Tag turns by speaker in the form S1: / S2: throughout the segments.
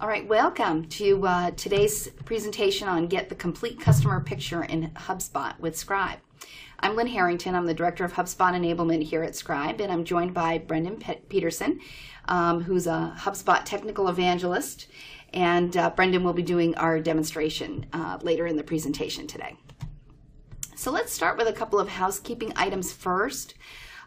S1: All right, welcome to uh, today's presentation on Get the Complete Customer Picture in HubSpot with Scribe. I'm Lynn Harrington. I'm the Director of HubSpot Enablement here at Scribe, and I'm joined by Brendan Pe- Peterson, um, who's a HubSpot Technical Evangelist. And uh, Brendan will be doing our demonstration uh, later in the presentation today. So let's start with a couple of housekeeping items first.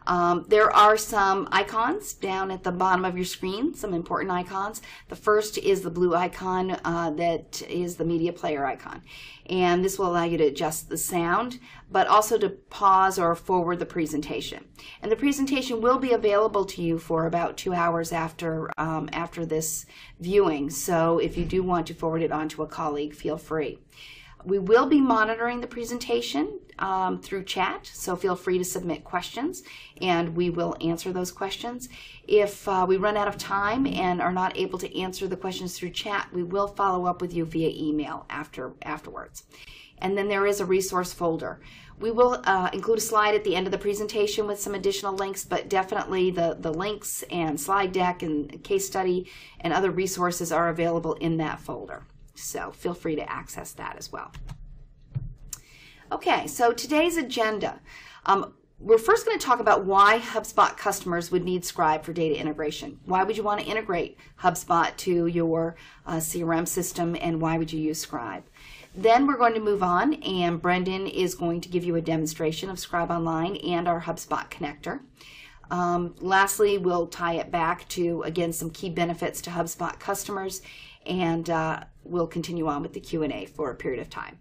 S1: Um, there are some icons down at the bottom of your screen, some important icons. The first is the blue icon uh, that is the media player icon. And this will allow you to adjust the sound, but also to pause or forward the presentation. And the presentation will be available to you for about two hours after, um, after this viewing. So if you do want to forward it on to a colleague, feel free. We will be monitoring the presentation um, through chat, so feel free to submit questions and we will answer those questions. If uh, we run out of time and are not able to answer the questions through chat, we will follow up with you via email after afterwards. And then there is a resource folder. We will uh, include a slide at the end of the presentation with some additional links, but definitely the, the links and slide deck and case study and other resources are available in that folder. So feel free to access that as well. Okay, so today's agenda. Um, we're first going to talk about why HubSpot customers would need Scribe for data integration. Why would you want to integrate HubSpot to your uh, CRM system and why would you use Scribe? Then we're going to move on and Brendan is going to give you a demonstration of Scribe Online and our HubSpot connector. Um, lastly, we'll tie it back to, again, some key benefits to HubSpot customers and uh, we'll continue on with the Q&A for a period of time.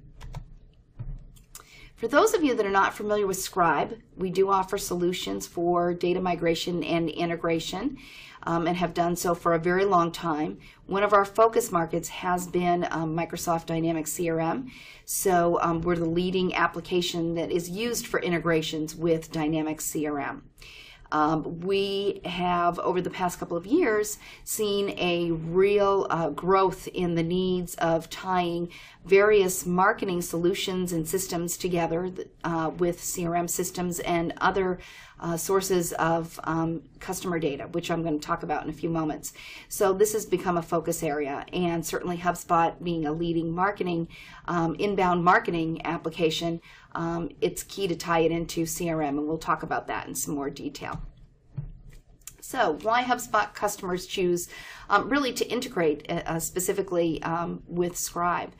S1: For those of you that are not familiar with Scribe, we do offer solutions for data migration and integration um, and have done so for a very long time. One of our focus markets has been um, Microsoft Dynamics CRM. So um, we're the leading application that is used for integrations with Dynamics CRM. Um, we have, over the past couple of years, seen a real uh, growth in the needs of tying various marketing solutions and systems together uh, with CRM systems and other uh, sources of um, customer data, which I'm going to talk about in a few moments. So this has become a focus area, and certainly HubSpot being a leading marketing, um, inbound marketing application, um, it's key to tie it into CRM, and we'll talk about that in some more detail. So why HubSpot customers choose um, really to integrate uh, specifically um, with Scribe.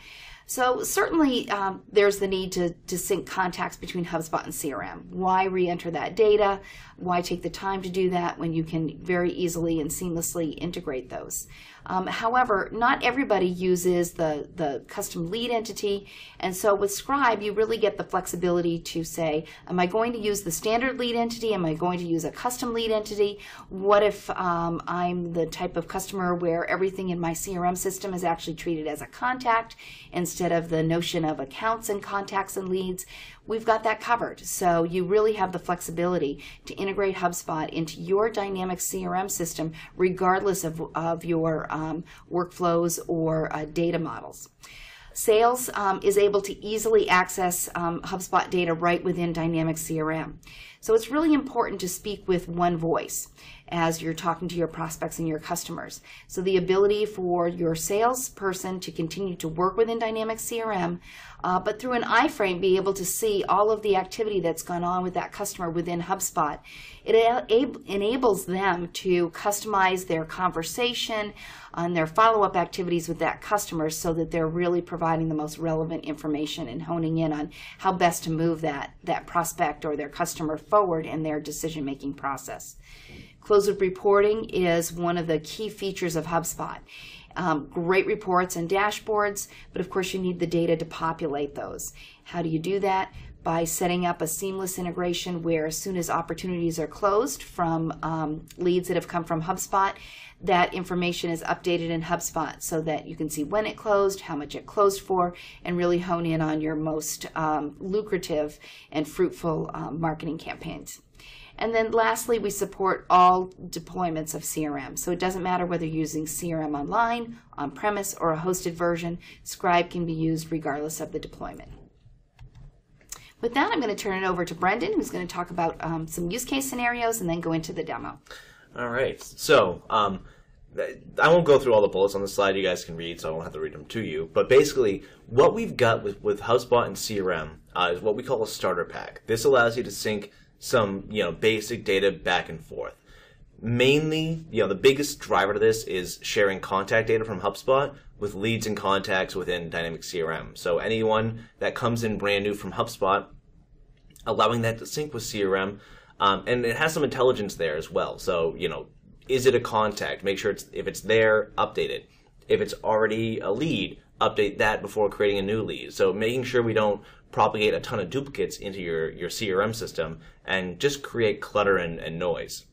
S1: So certainly um, there's the need to, to sync contacts between HubSpot and CRM. Why re-enter that data? Why take the time to do that when you can very easily and seamlessly integrate those? Um, however, not everybody uses the, the custom lead entity, and so with Scribe, you really get the flexibility to say, am I going to use the standard lead entity? Am I going to use a custom lead entity? What if um, I'm the type of customer where everything in my CRM system is actually treated as a contact instead of the notion of accounts and contacts and leads? we've got that covered. So you really have the flexibility to integrate HubSpot into your dynamic CRM system, regardless of, of your um, workflows or uh, data models. Sales um, is able to easily access um, HubSpot data right within Dynamics CRM. So it's really important to speak with one voice as you're talking to your prospects and your customers. So the ability for your salesperson to continue to work within Dynamics CRM, uh, but through an iframe be able to see all of the activity that's gone on with that customer within HubSpot. It enables them to customize their conversation and their follow-up activities with that customer so that they're really providing the most relevant information and honing in on how best to move that, that prospect or their customer forward in their decision-making process. Closed loop reporting is one of the key features of HubSpot. Um, great reports and dashboards, but of course you need the data to populate those. How do you do that? By setting up a seamless integration where as soon as opportunities are closed from um, leads that have come from HubSpot, that information is updated in HubSpot so that you can see when it closed, how much it closed for, and really hone in on your most um, lucrative and fruitful um, marketing campaigns. And then lastly, we support all deployments of CRM. So it doesn't matter whether you're using CRM online, on premise, or a hosted version, Scribe can be used regardless of the deployment. With that, I'm going to turn it over to Brendan, who's going to talk about um, some use case scenarios and then go into the demo.
S2: All right. So, um, I won't go through all the bullets on the slide. You guys can read, so I won't have to read them to you. But basically, what we've got with, with HubSpot and CRM uh, is what we call a starter pack. This allows you to sync some, you know, basic data back and forth. Mainly, you know, the biggest driver to this is sharing contact data from HubSpot with leads and contacts within Dynamic CRM. So anyone that comes in brand new from HubSpot, allowing that to sync with CRM, um, and it has some intelligence there as well. So, you know, is it a contact? Make sure it's if it's there, update it. If it's already a lead, update that before creating a new lead. So making sure we don't propagate a ton of duplicates into your, your CRM system and just create clutter and, and noise.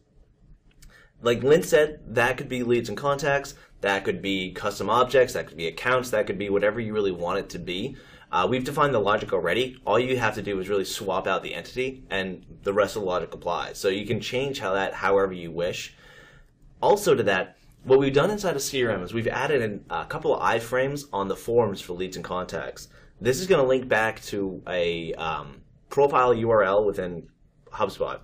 S2: Like Lynn said, that could be leads and contacts, that could be custom objects, that could be accounts, that could be whatever you really want it to be. Uh, we've defined the logic already. All you have to do is really swap out the entity, and the rest of the logic applies. So you can change how that however you wish also to that, what we've done inside of CRM is we've added a couple of iframes on the forms for leads and contacts. This is going to link back to a um, profile URL within HubSpot.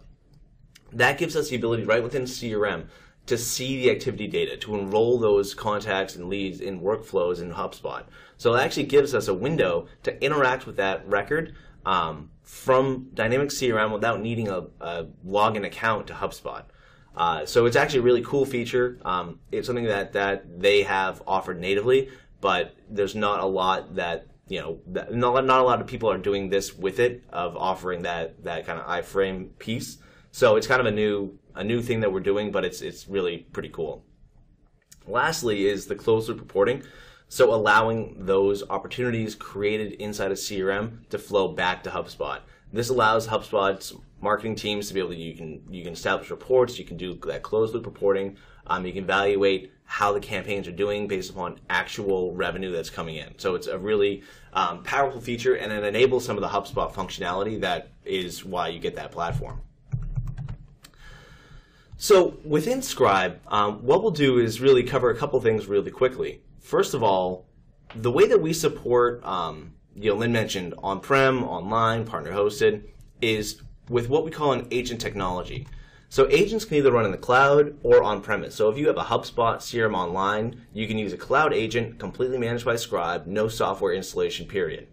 S2: That gives us the ability right within CRM to see the activity data, to enroll those contacts and leads in workflows in HubSpot. So it actually gives us a window to interact with that record um, from Dynamic CRM without needing a, a login account to HubSpot. Uh, so it's actually a really cool feature. Um, it's something that, that they have offered natively, but there's not a lot that you know that, not, not a lot of people are doing this with it of offering that that kind of iframe piece. So it's kind of a new a new thing that we're doing, but it's it's really pretty cool. Lastly, is the closed loop reporting. So allowing those opportunities created inside of CRM to flow back to HubSpot. This allows HubSpot's marketing teams to be able to you can you can establish reports, you can do that closed loop reporting, um, you can evaluate how the campaigns are doing based upon actual revenue that's coming in. So it's a really um, powerful feature, and it enables some of the HubSpot functionality that is why you get that platform. So within Scribe, um, what we'll do is really cover a couple things really quickly. First of all, the way that we support um, you know, Lynn mentioned on-prem, online, partner-hosted, is with what we call an agent technology. So agents can either run in the cloud or on-premise. So if you have a HubSpot CRM online, you can use a cloud agent completely managed by Scribe, no software installation period.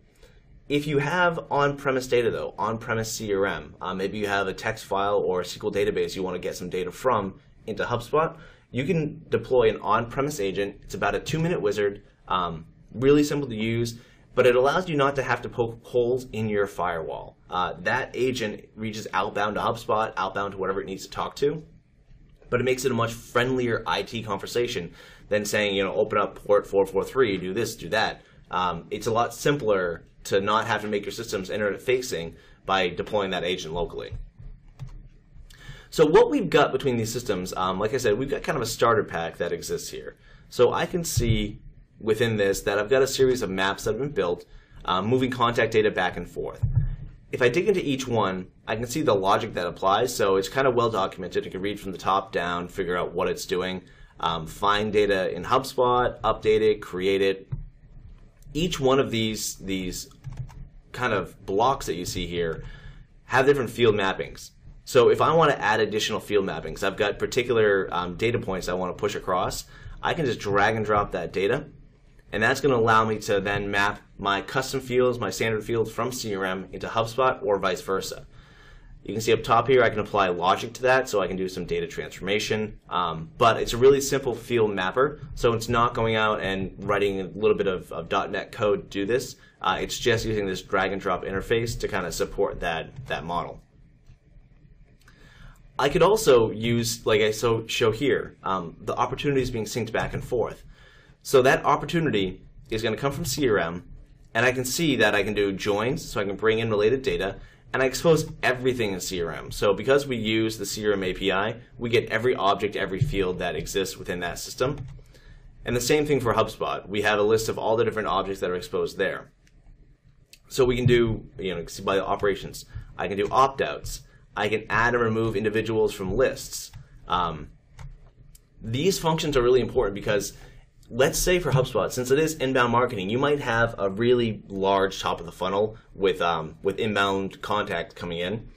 S2: If you have on-premise data though, on-premise CRM, uh, maybe you have a text file or a SQL database you want to get some data from into HubSpot, you can deploy an on-premise agent. It's about a two-minute wizard, um, really simple to use but it allows you not to have to poke holes in your firewall. Uh, that agent reaches outbound to HubSpot, outbound to whatever it needs to talk to, but it makes it a much friendlier IT conversation than saying, you know, open up port 443, do this, do that. Um, it's a lot simpler to not have to make your systems internet facing by deploying that agent locally. So what we've got between these systems, um, like I said, we've got kind of a starter pack that exists here. So I can see within this that I've got a series of maps that have been built, um, moving contact data back and forth. If I dig into each one, I can see the logic that applies, so it's kind of well documented. I can read from the top down, figure out what it's doing, um, find data in HubSpot, update it, create it. Each one of these these kind of blocks that you see here have different field mappings. So if I want to add additional field mappings, I've got particular um, data points I want to push across. I can just drag and drop that data and that's going to allow me to then map my custom fields, my standard fields from CRM into HubSpot or vice versa. You can see up top here, I can apply logic to that, so I can do some data transformation. Um, but it's a really simple field mapper, so it's not going out and writing a little bit of, of .NET code to do this. Uh, it's just using this drag and drop interface to kind of support that, that model. I could also use, like I so show here, um, the opportunities being synced back and forth. So that opportunity is going to come from CRM, and I can see that I can do joins, so I can bring in related data, and I expose everything in CRM. So because we use the CRM API, we get every object, every field that exists within that system. And the same thing for HubSpot. We have a list of all the different objects that are exposed there. So we can do, you know, by the operations. I can do opt-outs. I can add and remove individuals from lists. Um, these functions are really important because let's say for HubSpot, since it is inbound marketing, you might have a really large top of the funnel with um, with inbound contact coming in,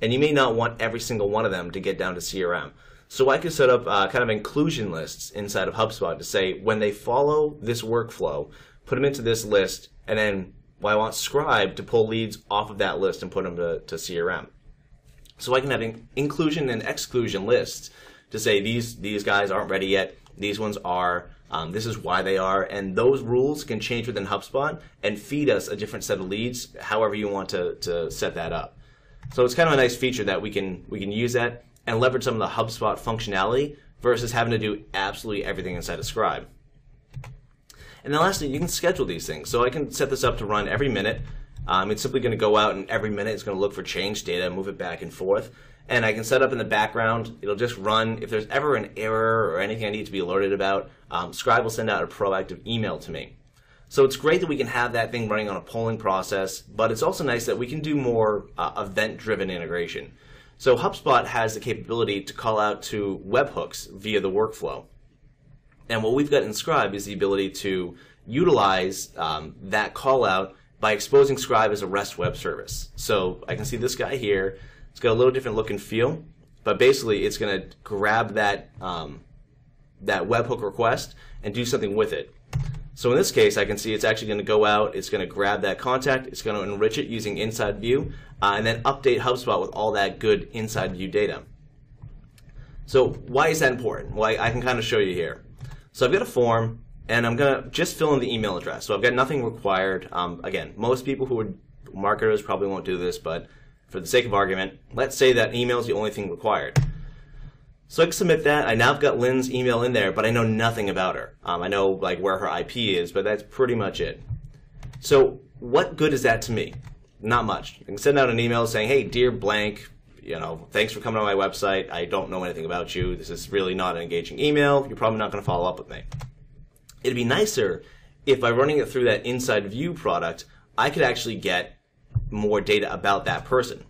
S2: and you may not want every single one of them to get down to CRM. So I could set up uh, kind of inclusion lists inside of HubSpot to say when they follow this workflow, put them into this list, and then well, I want Scribe to pull leads off of that list and put them to, to CRM. So I can have in- inclusion and exclusion lists to say these these guys aren't ready yet. These ones are. Um, this is why they are, and those rules can change within HubSpot and feed us a different set of leads, however you want to, to set that up. So it's kind of a nice feature that we can we can use that and leverage some of the HubSpot functionality versus having to do absolutely everything inside of Scribe. And then lastly, you can schedule these things. So I can set this up to run every minute. Um, it's simply going to go out and every minute it's going to look for change data, move it back and forth. And I can set up in the background. It'll just run. If there's ever an error or anything I need to be alerted about, um, Scribe will send out a proactive email to me. So it's great that we can have that thing running on a polling process, but it's also nice that we can do more uh, event-driven integration. So HubSpot has the capability to call out to webhooks via the workflow. And what we've got in Scribe is the ability to utilize um, that call out by exposing Scribe as a REST web service. So I can see this guy here. It's got a little different look and feel, but basically it's going to grab that um, that webhook request and do something with it. So in this case, I can see it's actually going to go out, it's going to grab that contact, it's going to enrich it using InsideView, uh, and then update HubSpot with all that good InsideView data. So why is that important? Well, I, can kind of show you here. So I've got a form, and I'm going to just fill in the email address. So I've got nothing required. Um, again, most people who are marketers probably won't do this, but for the sake of argument, let's say that email is the only thing required. So I can submit that. I now have got Lynn's email in there, but I know nothing about her. Um, I know like where her IP is, but that's pretty much it. So what good is that to me? Not much. I can send out an email saying, "Hey, dear blank, you know, thanks for coming on my website. I don't know anything about you. This is really not an engaging email. You're probably not going to follow up with me." It'd be nicer if by running it through that InsideView product, I could actually get more data about that person.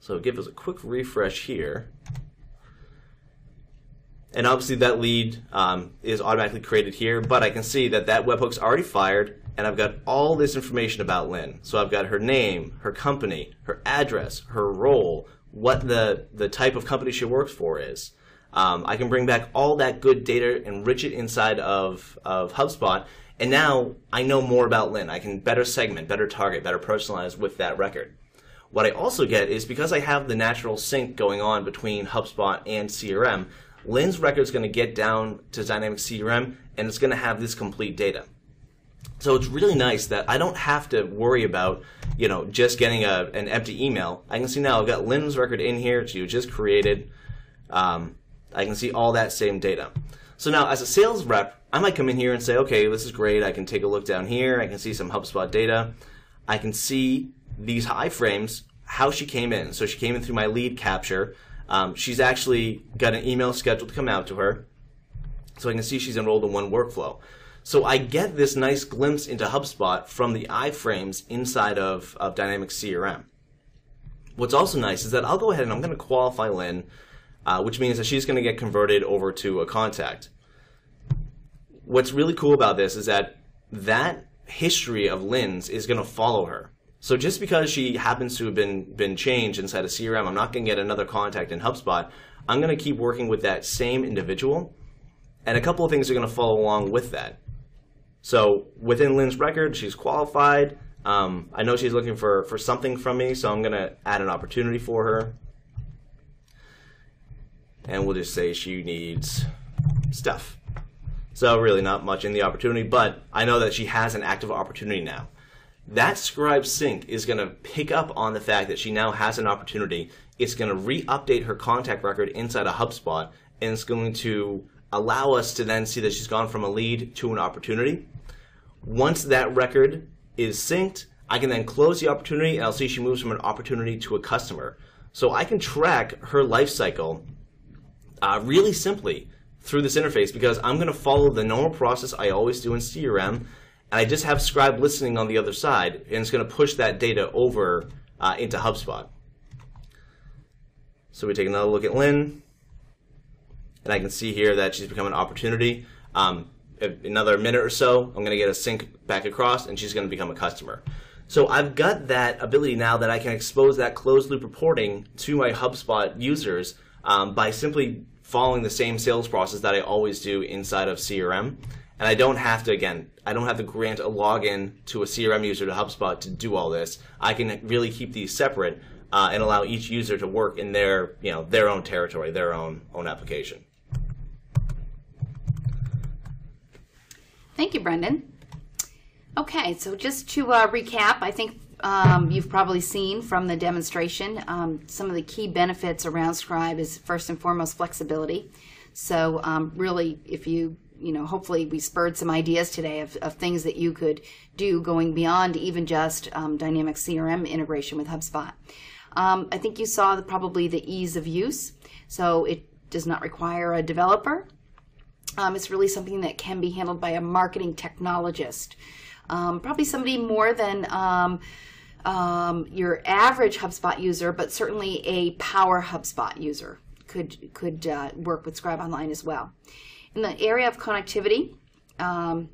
S2: So give us a quick refresh here. And obviously that lead um, is automatically created here, but I can see that that webhook's already fired, and I've got all this information about Lynn. So I've got her name, her company, her address, her role, what the, the type of company she works for is. Um, I can bring back all that good data, enrich it inside of, of HubSpot, and now I know more about Lynn. I can better segment, better target, better personalize with that record. What I also get is because I have the natural sync going on between HubSpot and CRM, Lynn's record is going to get down to Dynamic CRM and it's going to have this complete data. So it's really nice that I don't have to worry about, you know, just getting a, an empty email. I can see now I've got Lynn's record in here, she was just created. Um, I can see all that same data. So now as a sales rep, I might come in here and say, okay, this is great. I can take a look down here. I can see some HubSpot data. I can see these iframes, how she came in. So she came in through my lead capture. Um, she's actually got an email scheduled to come out to her. So I can see she's enrolled in one workflow. So I get this nice glimpse into HubSpot from the iframes inside of, of Dynamics CRM. What's also nice is that I'll go ahead and I'm going to qualify Lynn, uh, which means that she's going to get converted over to a contact. What's really cool about this is that that history of Lynn's is going to follow her. So just because she happens to have been been changed inside of CRM, I'm not going to get another contact in HubSpot. I'm going to keep working with that same individual, and a couple of things are going to follow along with that. So within Lynn's record, she's qualified. Um, I know she's looking for for something from me, so I'm going to add an opportunity for her, and we'll just say she needs stuff. So really not much in the opportunity, but I know that she has an active opportunity now that scribe sync is going to pick up on the fact that she now has an opportunity. It's going to re-update her contact record inside a HubSpot, and it's going to allow us to then see that she's gone from a lead to an opportunity. Once that record is synced, I can then close the opportunity, and I'll see she moves from an opportunity to a customer. So I can track her life cycle uh, really simply through this interface because I'm going to follow the normal process I always do in CRM and I just have Scribe listening on the other side, and it's going to push that data over uh, into HubSpot. So we take another look at Lynn, and I can see here that she's become an opportunity. Um, another minute or so, I'm going to get a sync back across, and she's going to become a customer. So I've got that ability now that I can expose that closed loop reporting to my HubSpot users um, by simply following the same sales process that I always do inside of CRM. And I don't have to, again, I don't have to grant a login to a CRM user to HubSpot to do all this. I can really keep these separate uh, and allow each user to work in their, you know, their own territory, their own own application.
S1: Thank you, Brendan. Okay, so just to uh, recap, I think um, you've probably seen from the demonstration um, some of the key benefits around Scribe is first and foremost flexibility. So um, really, if you you know, hopefully we spurred some ideas today of, of things that you could do going beyond even just um, dynamic CRM integration with HubSpot. Um, I think you saw the, probably the ease of use. So it does not require a developer. Um, it's really something that can be handled by a marketing technologist. Um, probably somebody more than um, um, your average HubSpot user, but certainly a power HubSpot user could could uh, work with Scribe Online as well. In the area of connectivity, um,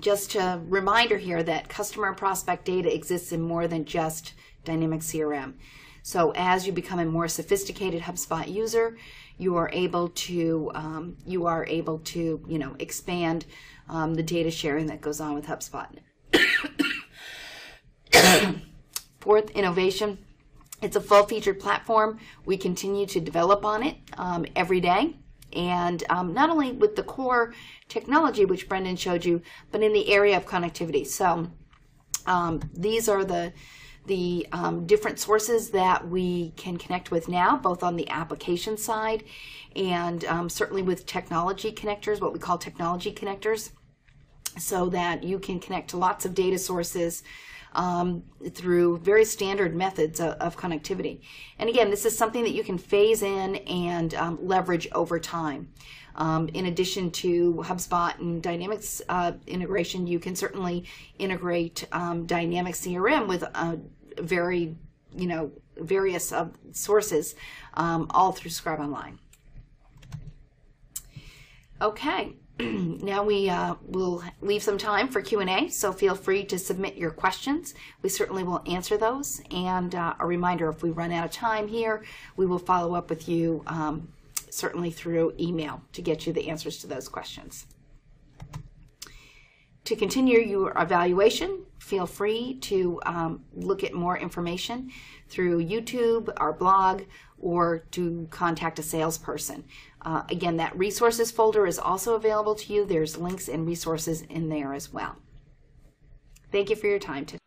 S1: just a reminder here that customer and prospect data exists in more than just Dynamic CRM. So as you become a more sophisticated HubSpot user, you are able to um, you are able to you know expand um, the data sharing that goes on with HubSpot. Fourth, innovation. It's a full-featured platform. We continue to develop on it um, every day and um, not only with the core technology which Brendan showed you, but in the area of connectivity. So um, these are the the um, different sources that we can connect with now, both on the application side and um, certainly with technology connectors, what we call technology connectors, so that you can connect to lots of data sources um, through very standard methods of, of, connectivity. And again, this is something that you can phase in and um, leverage over time. Um, in addition to HubSpot and Dynamics uh, integration, you can certainly integrate um, Dynamics CRM with uh, very, you know, various uh, sources um, all through Scribe Online. Okay, now we uh, will leave some time for Q&A, so feel free to submit your questions. We certainly will answer those. And uh, a reminder, if we run out of time here, we will follow up with you um, certainly through email to get you the answers to those questions. To continue your evaluation, feel free to um, look at more information through YouTube, our blog, or to contact a salesperson. Uh, again, that resources folder is also available to you. There's links and resources in there as well. Thank you for your time today.